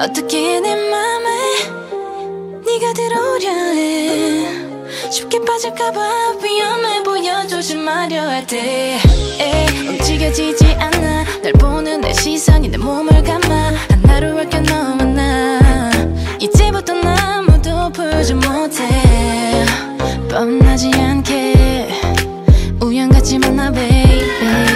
어떻게 내 맘에 네가 들어오려 해. 쉽게 빠질까봐 위험해 보여 조심하려 할때. 움직여지지 않아. 날 보는 내 시선이 내 몸을 감아. 하나로 할게 너와 나. 이제부터 아무도 풀지 못해. 뻔하지 않게 하지만 나 baby.